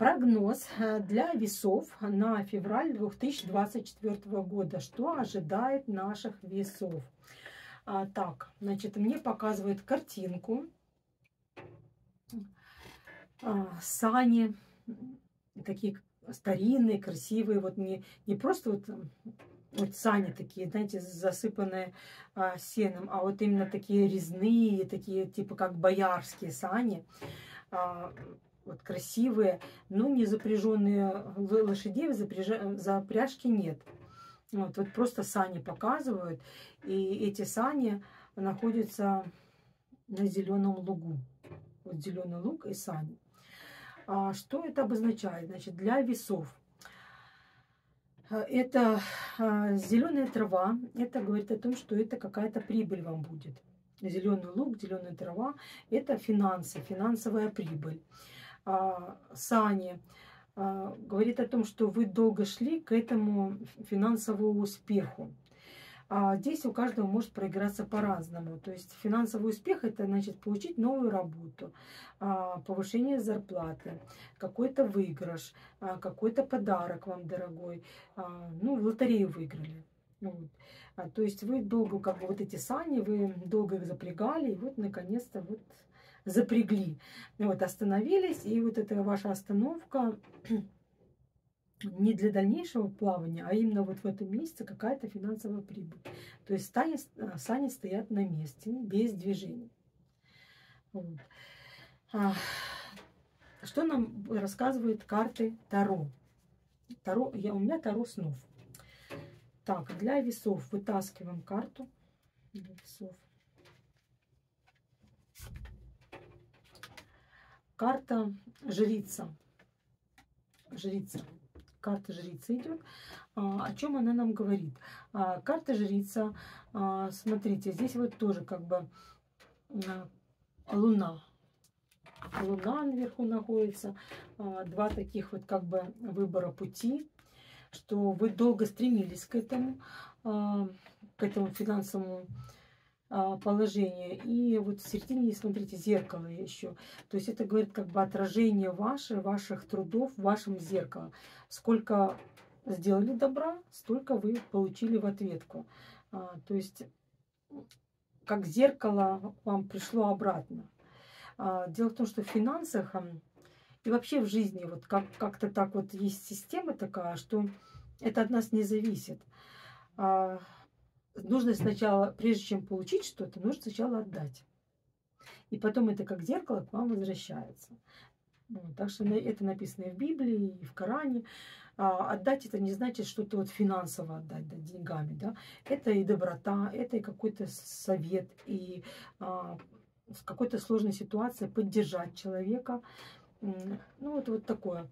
Прогноз э, для весов на февраль 2024 года. Что ожидает наших весов? А, так, значит, мне показывают картинку. А, сани, такие старинные, красивые, вот не, не просто вот, вот сани такие, знаете, засыпанные а, сеном, а вот именно такие резные, такие типа как боярские сани. А, вот красивые, но не запряженные лошадей, запряжки нет. Вот, вот просто сани показывают, и эти сани находятся на зеленом лугу. Вот зеленый луг и сани. А что это обозначает? Значит, для весов. Это а, зеленая трава. Это говорит о том, что это какая-то прибыль вам будет. Зеленый лук, зеленая трава – это финансы, финансовая прибыль. А, Сани а, говорит о том, что вы долго шли к этому финансовому успеху. А здесь у каждого может проиграться по-разному. То есть финансовый успех это значит получить новую работу, повышение зарплаты, какой-то выигрыш, какой-то подарок вам дорогой. Ну, в лотерею выиграли. Вот. А, то есть вы долго, как бы вот эти сани, вы долго их запрягали, и вот наконец-то вот запрягли. Вот, остановились, и вот эта ваша остановка не для дальнейшего плавания, а именно вот в этом месте какая-то финансовая прибыль. То есть сани, а, сани стоят на месте, без движения. Вот. А, что нам рассказывают карты Таро? Таро я, у меня Таро снов. Так, для весов вытаскиваем карту. Для весов. Карта жрица. Жрица. Карта жрицы идет. А, о чем она нам говорит? А, карта жрица, а, смотрите, здесь вот тоже как бы а, луна. Луна наверху находится. А, два таких вот как бы выбора пути, что вы долго стремились к этому, а, к этому финансовому положение. И вот в середине, смотрите, зеркало еще. То есть это говорит как бы отражение ваше, ваших трудов в вашем зеркале. Сколько сделали добра, столько вы получили в ответку. А, то есть как зеркало вам пришло обратно. А, дело в том, что в финансах и вообще в жизни вот как- как-то так вот есть система такая, что это от нас не зависит нужно сначала, прежде чем получить что-то, нужно сначала отдать. И потом это как зеркало к вам возвращается. Вот, так что это написано и в Библии, и в Коране. А, отдать это не значит что-то вот финансово отдать, да, деньгами, да. Это и доброта, это и какой-то совет, и а, в какой-то сложной ситуации поддержать человека. Ну, вот, вот такое.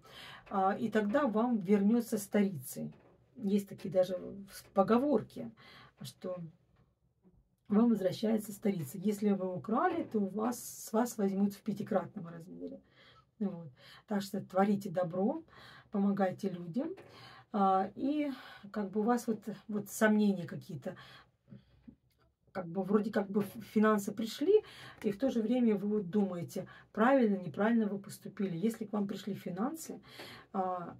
А, и тогда вам вернется старицей. Есть такие даже поговорки что вам возвращается старица. Если вы украли, то вас, с вас возьмут в пятикратном размере. Вот. Так что творите добро, помогайте людям. А, и как бы у вас вот, вот сомнения какие-то, как бы вроде как бы финансы пришли, и в то же время вы вот думаете, правильно, неправильно вы поступили. Если к вам пришли финансы, а,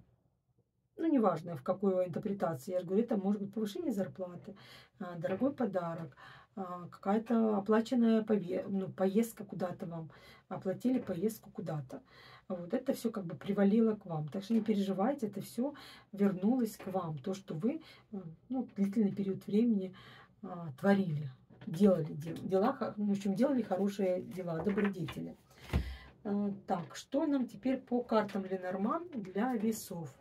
ну, неважно, в какой интерпретации, я же говорю, это может быть повышение зарплаты, а, дорогой подарок, а, какая-то оплаченная ну, поездка куда-то вам, оплатили поездку куда-то. Вот это все как бы привалило к вам. Так что не переживайте, это все вернулось к вам. То, что вы ну, длительный период времени а, творили, делали дела, в общем, делали хорошие дела, добродетели. А, так, что нам теперь по картам Ленорман для весов?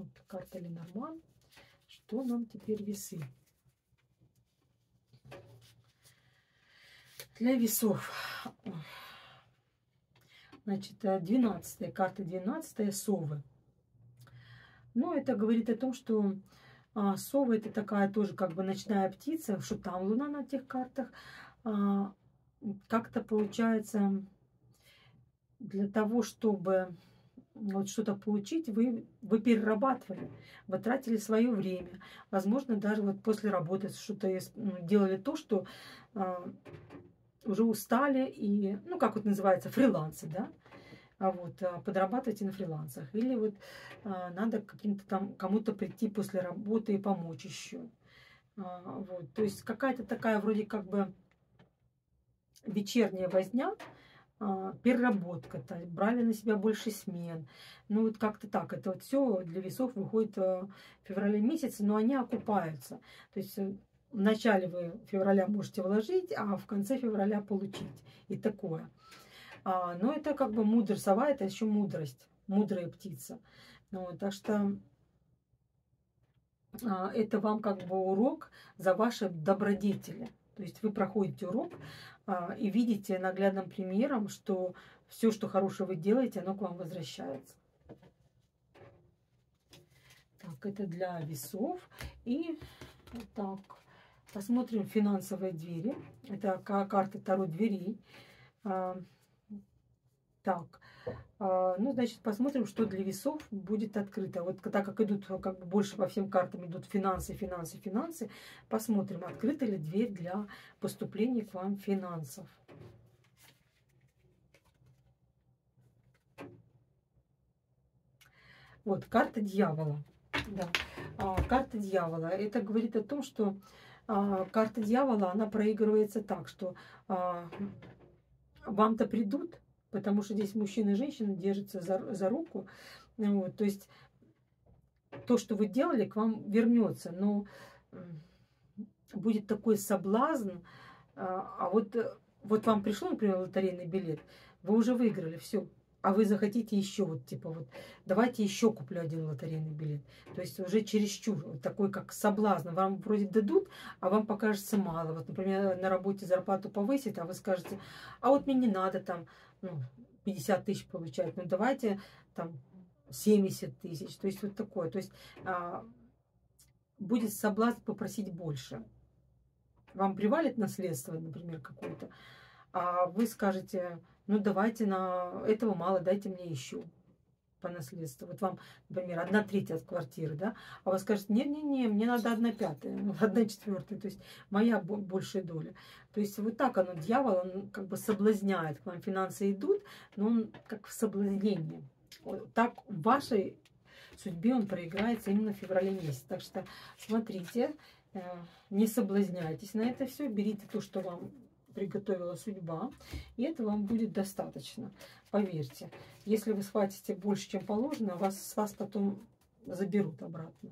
Вот карта Ленорман. Что нам теперь весы? Для весов. Значит, 12 э, карта 12 совы. Ну, это говорит о том, что а, сова это такая тоже как бы ночная птица, что там луна на тех картах. А, как-то получается для того, чтобы вот что-то получить, вы, вы перерабатывали, вы тратили свое время. Возможно, даже вот после работы что-то ну, делали то, что э, уже устали и, ну, как вот называется, фрилансы, да. а вот, а, подрабатываете на фрилансах, или вот а, надо каким-то там кому-то прийти после работы и помочь еще. А, вот, то есть какая-то такая вроде как бы вечерняя возня, переработка, то брали на себя больше смен. Ну вот как-то так. Это вот все для весов выходит а, в феврале месяце, но они окупаются. То есть э, в начале вы февраля можете вложить, а в конце февраля получить. И такое. А, но это как бы мудр сова, это еще мудрость, мудрая птица. Ну, так что а, это вам как бы урок за ваши добродетели. То есть вы проходите урок а, и видите наглядным примером, что все, что хорошее вы делаете, оно к вам возвращается. Так, это для весов. И так, посмотрим финансовые двери. Это карта Таро дверей. Так, а, ну, значит, посмотрим, что для весов будет открыто. Вот так как идут, как бы больше по всем картам идут финансы, финансы, финансы, посмотрим, открыта ли дверь для поступления к вам финансов. Вот, карта дьявола. Да. А, карта дьявола. Это говорит о том, что а, карта дьявола, она проигрывается так, что а, вам-то придут, потому что здесь мужчина и женщина держатся за, за руку. Вот, то есть то, что вы делали, к вам вернется, но будет такой соблазн, а, а вот, вот вам пришло, например, лотерейный билет, вы уже выиграли, все, а вы захотите еще вот типа вот давайте еще куплю один лотерейный билет. То есть уже чересчур, вот такой как соблазн. Вам вроде дадут, а вам покажется мало. Вот, например, на работе зарплату повысит, а вы скажете, а вот мне не надо там ну, 50 тысяч получать, ну давайте там 70 тысяч. То есть вот такое. То есть а, будет соблазн попросить больше. Вам привалит наследство, например, какое-то, а вы скажете, ну давайте на этого мало, дайте мне еще по наследству. Вот вам, например, одна третья от квартиры, да, а вы скажете, не-не-не, мне надо одна пятая, одна четвертая, то есть моя большая доля. То есть вот так оно, дьявол, он как бы соблазняет, к вам финансы идут, но он как в соблазнении. Вот так в вашей судьбе он проиграется именно в феврале месяце. Так что смотрите, э, не соблазняйтесь на это все, берите то, что вам приготовила судьба, и это вам будет достаточно. Поверьте, если вы схватите больше, чем положено, вас, с вас потом заберут обратно.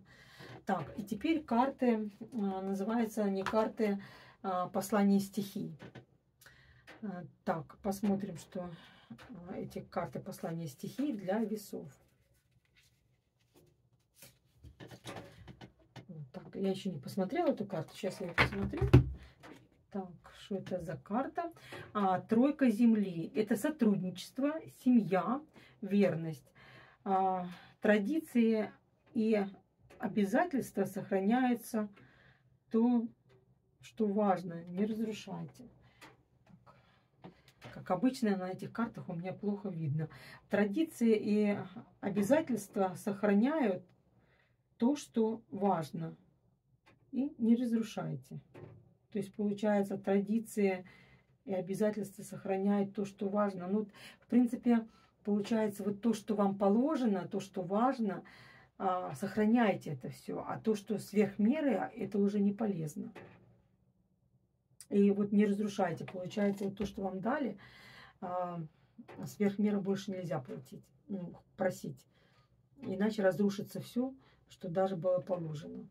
Так, и теперь карты, а, называются они карты а, послания стихий. А, так, посмотрим, что эти карты послания стихий для весов. Так, я еще не посмотрела эту карту, сейчас я ее посмотрю. Так, что это за карта? А, тройка земли. Это сотрудничество, семья, верность. А, традиции и обязательства сохраняются. То, что важно, не разрушайте. Как обычно на этих картах у меня плохо видно. Традиции и обязательства сохраняют то, что важно. И не разрушайте. То есть, получается, традиции и обязательства сохраняют то, что важно. Ну, в принципе, получается, вот то, что вам положено, то, что важно, а, сохраняйте это все. А то, что сверх меры, это уже не полезно. И вот не разрушайте. Получается, вот то, что вам дали, а, сверх меры больше нельзя платить, ну, просить. Иначе разрушится все, что даже было положено.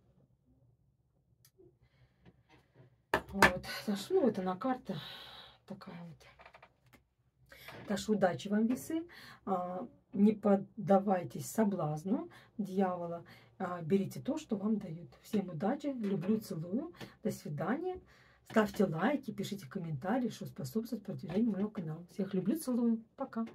Вот. Что, ну, вот она карта такая вот. Так удачи вам, весы. А, не поддавайтесь соблазну дьявола. А, берите то, что вам дают. Всем удачи. Люблю, целую. До свидания. Ставьте лайки, пишите комментарии, что способствует продвижению моего канала. Всех люблю, целую. Пока.